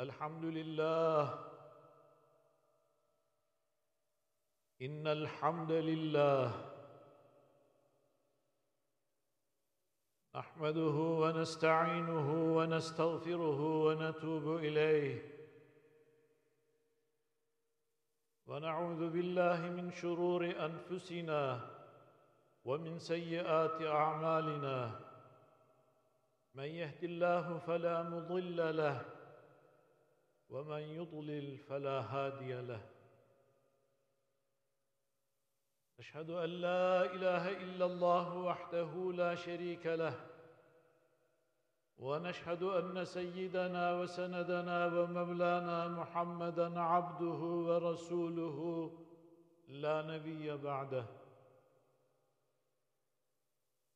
الحمد لله. إن الحمد لله نحمده ونستعينه ونستغفره ونتوب إليه. ونعوذ بالله من شرور أنفسنا ومن سيئات أعمالنا. من يهد الله فلا مضل له ومن يضلل فلا هادي له. أشهد أن لا إله إلا الله وحده لا شريك له. ونشهد أن سيدنا وسندنا ومولانا محمدا عبده ورسوله لا نبي بعده.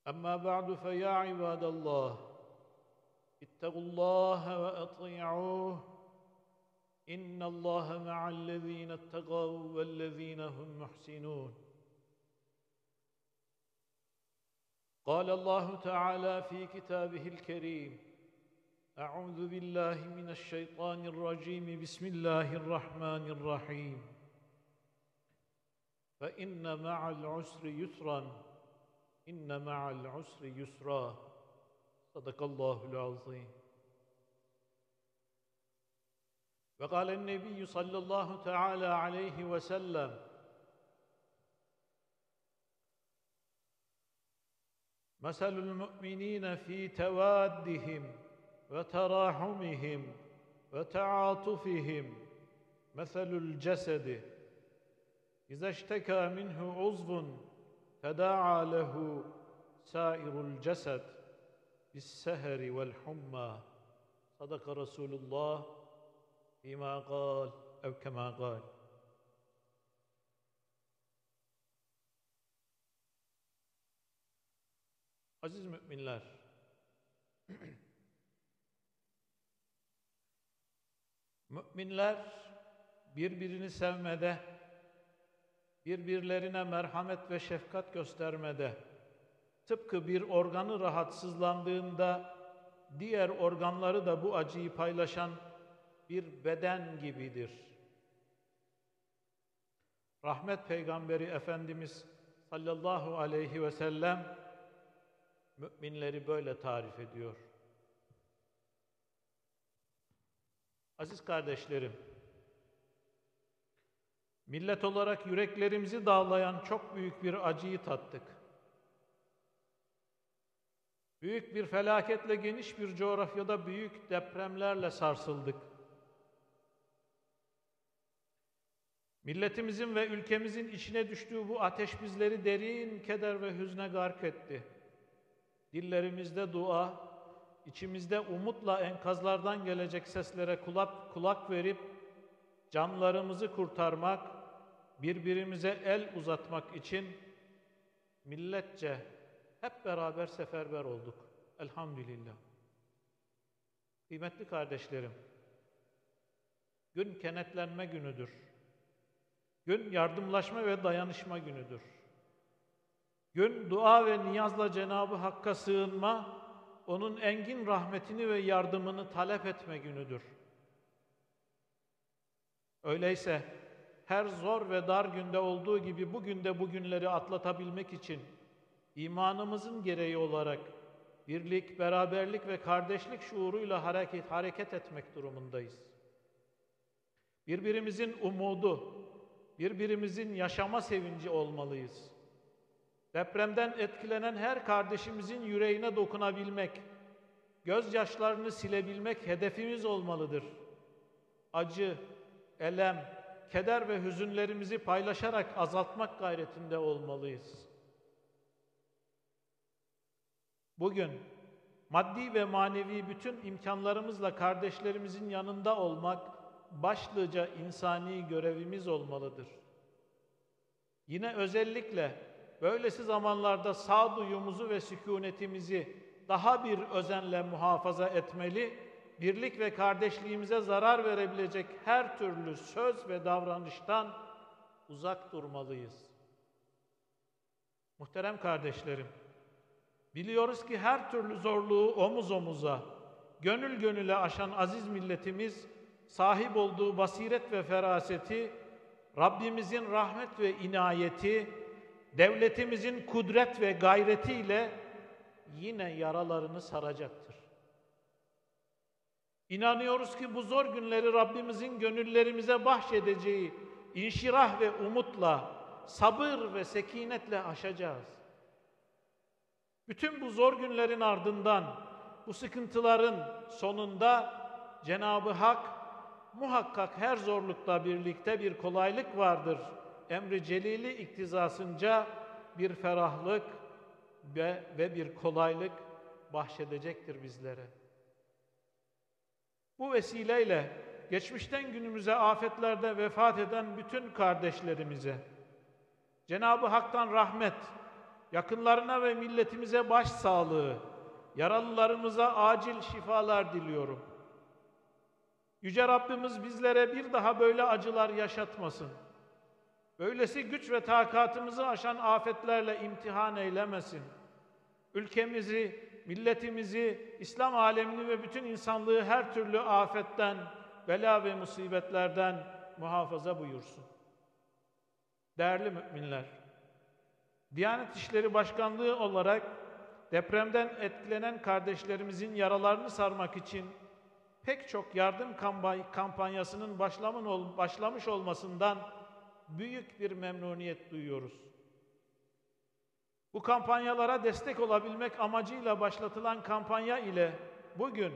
أما بعد فيا عباد الله اتقوا الله وأطيعوه إن الله مع الذين اتقوا والذين هم محسنون. قال الله تعالى في كتابه الكريم أعوذ بالله من الشيطان الرجيم. بسم الله الرحمن الرحيم. فإن مع العسر يسرا. إن مع العسر يسرا. صدق الله العظيم. وقال النبي صلى الله تعالى عليه وسلم مثل المؤمنين في توادهم وتراحمهم وتعاطفهم مثل الجسد. إذا اشتكى منه عضو تداعى له سائر الجسد بالسهر والحمى. صدق رسول الله. فيما قال أو كما قال Aziz müminler, müminler birbirini sevmede, birbirlerine merhamet ve şefkat göstermede, tıpkı bir organı rahatsızlandığında diğer organları da bu acıyı paylaşan bir beden gibidir. Rahmet Peygamberi Efendimiz sallallahu aleyhi ve sellem müminleri böyle tarif ediyor. Aziz kardeşlerim, millet olarak yüreklerimizi dağlayan çok büyük bir acıyı tattık. Büyük bir felaketle geniş bir coğrafyada büyük depremlerle sarsıldık. Milletimizin ve ülkemizin içine düştüğü bu ateş bizleri derin keder ve hüzne gark etti. Dillerimizde dua, içimizde umutla enkazlardan gelecek seslere kulak, kulak verip canlarımızı kurtarmak, birbirimize el uzatmak için milletçe hep beraber seferber olduk. Elhamdülillah. Kıymetli kardeşlerim, gün kenetlenme günüdür. Gün yardımlaşma ve dayanışma günüdür. Gün dua ve niyazla Cenabı Hakk'a sığınma, onun engin rahmetini ve yardımını talep etme günüdür. Öyleyse her zor ve dar günde olduğu gibi bugün de bu günleri atlatabilmek için imanımızın gereği olarak birlik, beraberlik ve kardeşlik şuuruyla hareket, hareket etmek durumundayız. Birbirimizin umudu, birbirimizin yaşama sevinci olmalıyız. Depremden etkilenen her kardeşimizin yüreğine dokunabilmek, gözyaşlarını silebilmek hedefimiz olmalıdır. Acı, elem, keder ve hüzünlerimizi paylaşarak azaltmak gayretinde olmalıyız. Bugün maddi ve manevi bütün imkanlarımızla kardeşlerimizin yanında olmak başlıca insani görevimiz olmalıdır. Yine özellikle böylesi zamanlarda sağduyumuzu ve sükunetimizi daha bir özenle muhafaza etmeli, birlik ve kardeşliğimize zarar verebilecek her türlü söz ve davranıştan uzak durmalıyız. Muhterem kardeşlerim, biliyoruz ki her türlü zorluğu omuz omuza, gönül gönüle aşan aziz milletimiz sahip olduğu basiret ve feraseti, Rabbimizin rahmet ve inayeti, devletimizin kudret ve gayretiyle yine yaralarını saracaktır. İnanıyoruz ki bu zor günleri Rabbimizin gönüllerimize bahşedeceği inşirah ve umutla, sabır ve sekinetle aşacağız. Bütün bu zor günlerin ardından, bu sıkıntıların sonunda Cenab-ı Hak muhakkak her zorlukla birlikte bir kolaylık vardır. Emri celili iktizasınca bir ferahlık ve, ve bir kolaylık bahşedecektir bizlere. Bu vesileyle geçmişten günümüze afetlerde vefat eden bütün kardeşlerimize Cenab-ı Hak'tan rahmet, yakınlarına ve milletimize baş sağlığı, yaralılarımıza acil şifalar diliyorum. Yüce Rabbimiz bizlere bir daha böyle acılar yaşatmasın. Böylesi güç ve takatımızı aşan afetlerle imtihan eylemesin. Ülkemizi, milletimizi, İslam alemini ve bütün insanlığı her türlü afetten, bela ve musibetlerden muhafaza buyursun. Değerli müminler, Diyanet İşleri Başkanlığı olarak depremden etkilenen kardeşlerimizin yaralarını sarmak için pek çok yardım kampanyasının başlamış olmasından büyük bir memnuniyet duyuyoruz. Bu kampanyalara destek olabilmek amacıyla başlatılan kampanya ile bugün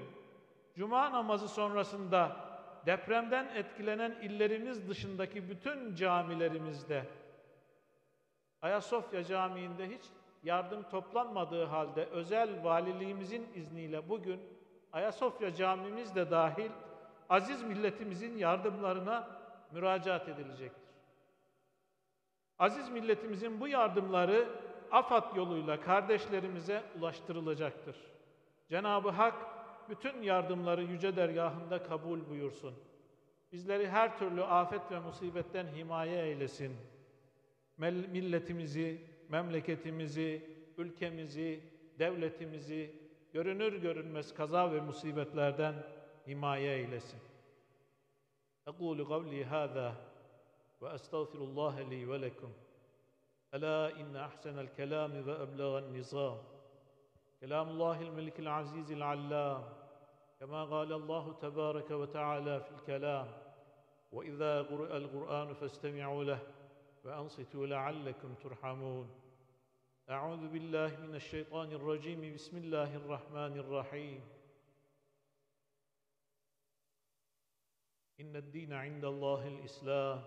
Cuma namazı sonrasında depremden etkilenen illerimiz dışındaki bütün camilerimizde Ayasofya Camii'nde hiç yardım toplanmadığı halde özel valiliğimizin izniyle bugün Ayasofya camimiz de dahil aziz milletimizin yardımlarına müracaat edilecektir. Aziz milletimizin bu yardımları AFAD yoluyla kardeşlerimize ulaştırılacaktır. Cenab-ı Hak bütün yardımları yüce dergahında kabul buyursun. Bizleri her türlü afet ve musibetten himaye eylesin. Milletimizi, memleketimizi, ülkemizi, devletimizi görünür görünmez kaza ve musibetlerden himaye eylesin. أقول قولي هذا وأستغفر الله لي ولكم ألا إن أحسن الكلام وأبلغ النظام كلام الله الملك العزيز العلام كما قال الله تبارك وتعالى في الكلام وإذا قرأ القرآن فاستمعوا له وأنصتوا لعلكم ترحمون أعوذ بالله من الشيطان الرجيم. بسم الله الرحمن الرحيم. إن الدين عند الله الإسلام.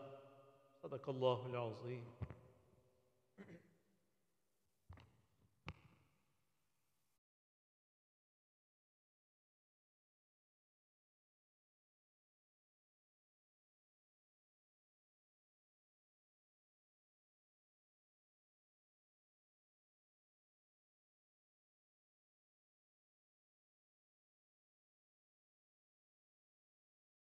صدق الله العظيم.